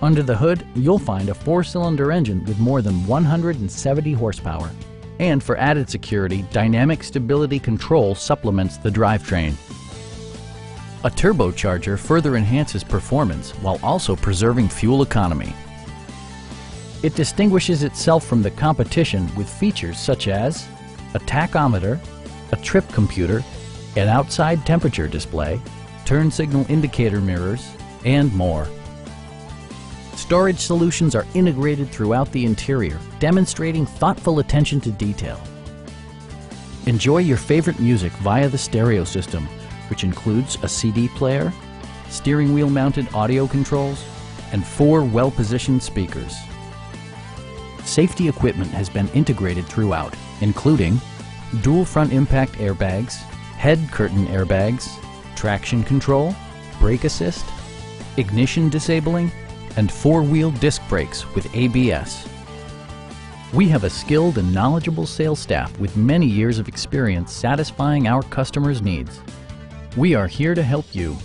Under the hood, you'll find a four-cylinder engine with more than 170 horsepower. And for added security, Dynamic Stability Control supplements the drivetrain. A turbocharger further enhances performance while also preserving fuel economy. It distinguishes itself from the competition with features such as a tachometer, a trip computer, an outside temperature display, turn signal indicator mirrors, and more. Storage solutions are integrated throughout the interior, demonstrating thoughtful attention to detail. Enjoy your favorite music via the stereo system, which includes a CD player, steering wheel mounted audio controls, and four well-positioned speakers. Safety equipment has been integrated throughout, including dual front impact airbags, head curtain airbags, traction control, brake assist, ignition disabling, and four-wheel disc brakes with ABS. We have a skilled and knowledgeable sales staff with many years of experience satisfying our customers' needs. We are here to help you